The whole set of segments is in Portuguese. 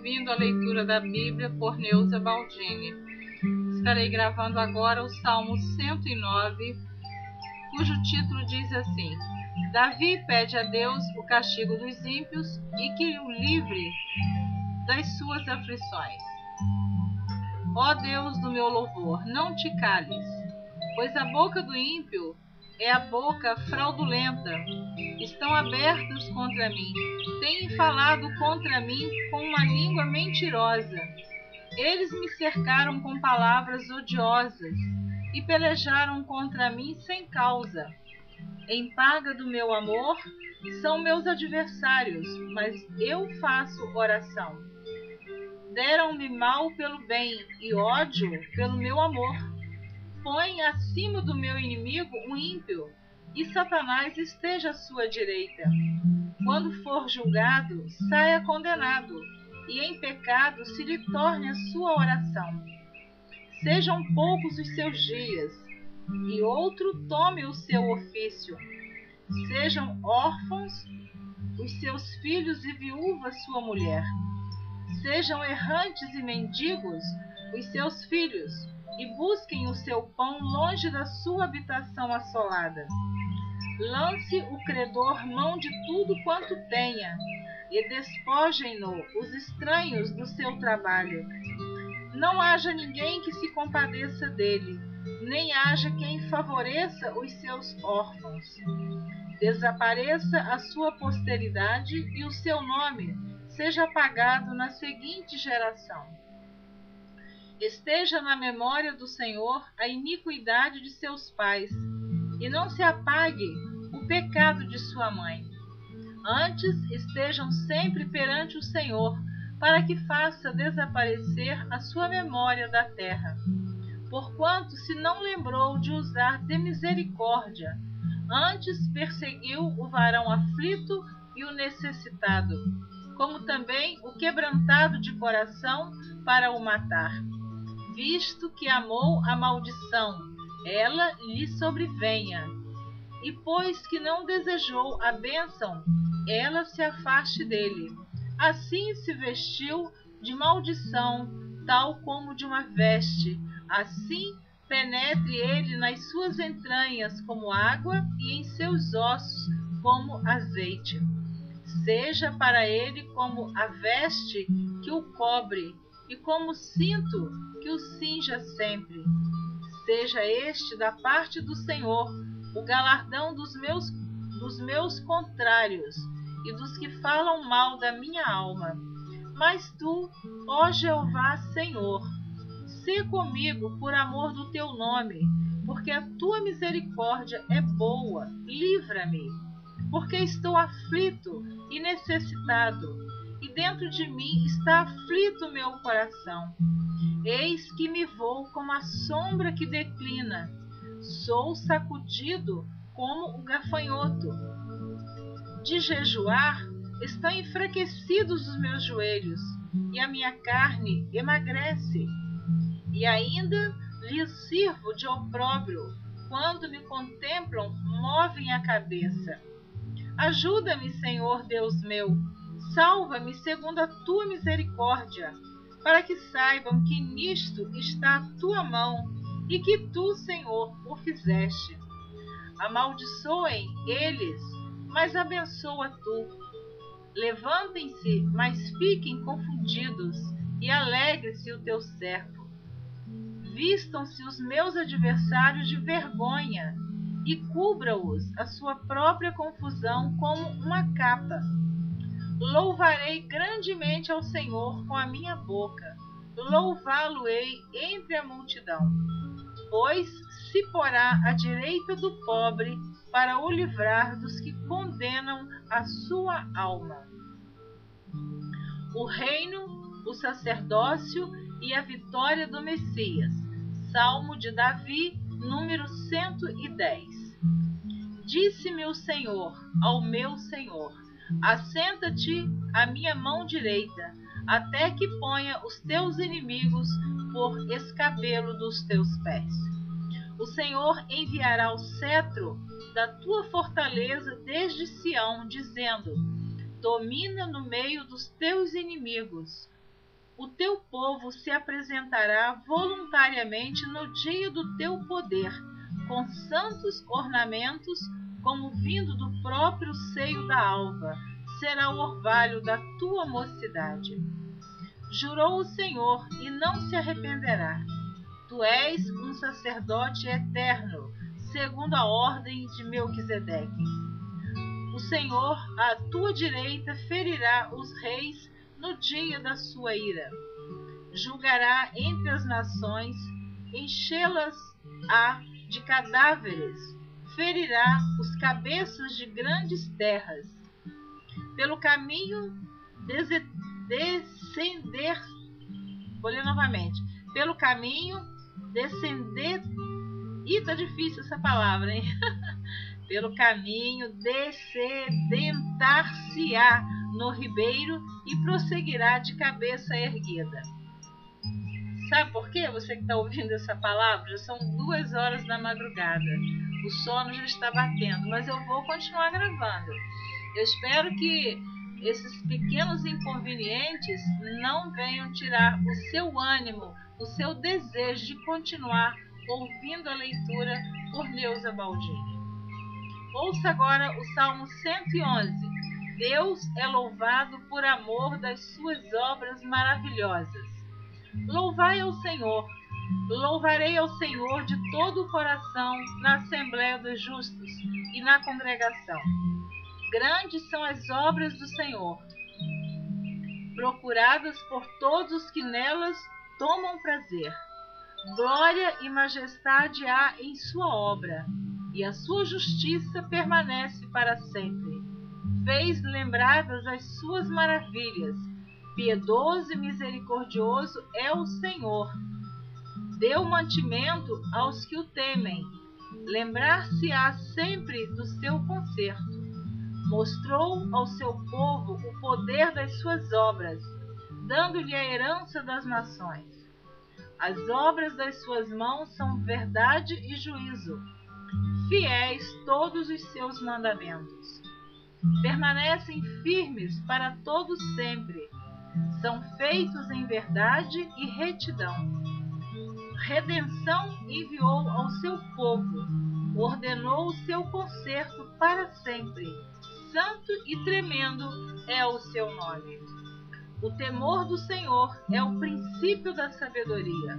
lendo a leitura da Bíblia por Neuza Baldini. Estarei gravando agora o Salmo 109, cujo título diz assim: Davi pede a Deus o castigo dos ímpios e que o livre das suas aflições. Ó Deus do meu louvor, não te cales, pois a boca do ímpio é a boca fraudulenta. Estão abertos contra mim. Têm falado contra mim com uma língua mentirosa. Eles me cercaram com palavras odiosas e pelejaram contra mim sem causa. Em paga do meu amor, são meus adversários, mas eu faço oração. Deram-me mal pelo bem e ódio pelo meu amor põe acima do meu inimigo um ímpio, e Satanás esteja à sua direita. Quando for julgado, saia condenado, e em pecado se lhe torne a sua oração. Sejam poucos os seus dias, e outro tome o seu ofício. Sejam órfãos os seus filhos e viúva sua mulher. Sejam errantes e mendigos os seus filhos, e busquem o seu pão longe da sua habitação assolada. Lance o credor mão de tudo quanto tenha, e despojem-no os estranhos do seu trabalho. Não haja ninguém que se compadeça dele, nem haja quem favoreça os seus órfãos. Desapareça a sua posteridade e o seu nome seja apagado na seguinte geração. Esteja na memória do Senhor a iniquidade de seus pais, e não se apague o pecado de sua mãe. Antes estejam sempre perante o Senhor, para que faça desaparecer a sua memória da terra. Porquanto se não lembrou de usar de misericórdia, antes perseguiu o varão aflito e o necessitado, como também o quebrantado de coração para o matar visto que amou a maldição, ela lhe sobrevenha. E pois que não desejou a bênção, ela se afaste dele. Assim se vestiu de maldição, tal como de uma veste. Assim penetre ele nas suas entranhas como água e em seus ossos como azeite. Seja para ele como a veste que o cobre e como cinto que o cinja sempre. Seja este da parte do Senhor o galardão dos meus, dos meus contrários e dos que falam mal da minha alma. Mas tu, ó Jeová Senhor, sê comigo por amor do teu nome, porque a tua misericórdia é boa, livra-me, porque estou aflito e necessitado e dentro de mim está aflito meu coração. Eis que me vou como a sombra que declina, sou sacudido como o gafanhoto. De jejuar, estão enfraquecidos os meus joelhos, e a minha carne emagrece. E ainda lhes sirvo de opróbrio, quando me contemplam, movem a cabeça. Ajuda-me, Senhor Deus meu, Salva-me segundo a tua misericórdia, para que saibam que nisto está a tua mão e que tu, Senhor, o fizeste. Amaldiçoem eles, mas abençoa tu. Levantem-se, mas fiquem confundidos, e alegre-se o teu servo. Vistam-se os meus adversários de vergonha, e cubra-os a sua própria confusão como uma capa Louvarei grandemente ao Senhor com a minha boca, louvá-lo-ei entre a multidão. Pois se porá à direita do pobre para o livrar dos que condenam a sua alma. O reino, o sacerdócio e a vitória do Messias. Salmo de Davi, número 110. Disse-me o Senhor ao meu Senhor: Assenta-te à minha mão direita, até que ponha os teus inimigos por escabelo dos teus pés. O Senhor enviará o cetro da tua fortaleza desde Sião, dizendo: Domina no meio dos teus inimigos. o teu povo se apresentará voluntariamente no dia do teu poder, com santos ornamentos, como vindo do próprio seio da alva, será o orvalho da tua mocidade. Jurou o Senhor e não se arrependerá. Tu és um sacerdote eterno, segundo a ordem de Melquisedeque. O Senhor, à tua direita, ferirá os reis no dia da sua ira. Julgará entre as nações, enchê-las-á de cadáveres, ferirá os cabeças de grandes terras. Pelo caminho descender, vou ler novamente, pelo caminho descender, e tá difícil essa palavra, hein? pelo caminho descedentar-se-á no ribeiro e prosseguirá de cabeça erguida. Sabe por quê? Você que está ouvindo essa palavra, são duas horas da madrugada. O sono já está batendo, mas eu vou continuar gravando. Eu espero que esses pequenos inconvenientes não venham tirar o seu ânimo, o seu desejo de continuar ouvindo a leitura por Neuza Baldini. Ouça agora o Salmo 111. Deus é louvado por amor das suas obras maravilhosas. Louvai ao Senhor. Louvarei ao Senhor de todo o coração na Assembleia dos Justos e na congregação. Grandes são as obras do Senhor, procuradas por todos os que nelas tomam prazer. Glória e majestade há em sua obra, e a sua justiça permanece para sempre. Fez lembradas as suas maravilhas Piedoso e misericordioso é o Senhor. Deu mantimento aos que o temem. Lembrar-se-á sempre do seu conserto. Mostrou ao seu povo o poder das suas obras, dando-lhe a herança das nações. As obras das suas mãos são verdade e juízo. Fiéis todos os seus mandamentos. Permanecem firmes para todos sempre são feitos em verdade e retidão. Redenção enviou ao seu povo, ordenou o seu conserto para sempre. Santo e tremendo é o seu nome. O temor do Senhor é o princípio da sabedoria.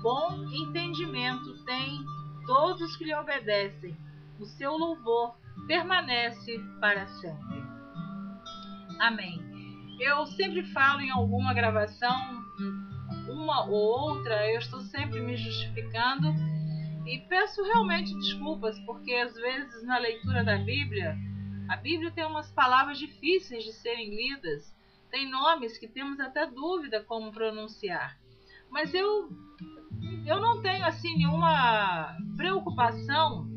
Bom entendimento tem todos que lhe obedecem. O seu louvor permanece para sempre. Amém. Eu sempre falo em alguma gravação, uma ou outra, eu estou sempre me justificando e peço realmente desculpas, porque às vezes na leitura da Bíblia, a Bíblia tem umas palavras difíceis de serem lidas, tem nomes que temos até dúvida como pronunciar. Mas eu eu não tenho assim nenhuma preocupação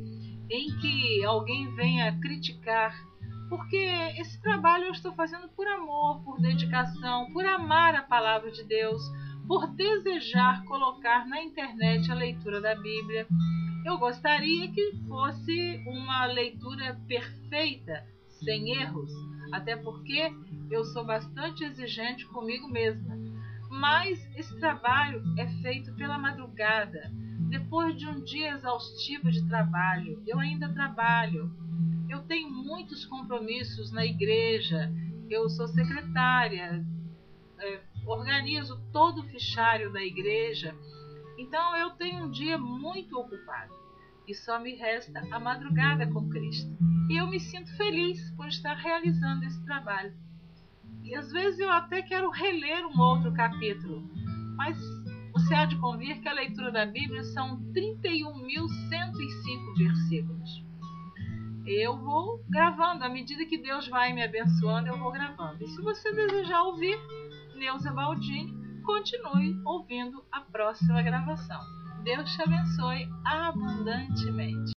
em que alguém venha criticar porque esse trabalho eu estou fazendo por amor, por dedicação, por amar a palavra de Deus, por desejar colocar na internet a leitura da Bíblia. Eu gostaria que fosse uma leitura perfeita, sem erros, até porque eu sou bastante exigente comigo mesma. Mas esse trabalho é feito pela madrugada, depois de um dia exaustivo de trabalho. Eu ainda trabalho, eu tenho muitos compromissos na igreja, eu sou secretária, é, organizo todo o fichário da igreja, então eu tenho um dia muito ocupado e só me resta a madrugada com Cristo. E eu me sinto feliz por estar realizando esse trabalho. E às vezes eu até quero reler um outro capítulo, mas você há de convir que a leitura da Bíblia são 31.105 versículos eu vou gravando. À medida que Deus vai me abençoando, eu vou gravando. E se você desejar ouvir Neuza Baldini, continue ouvindo a próxima gravação. Deus te abençoe abundantemente.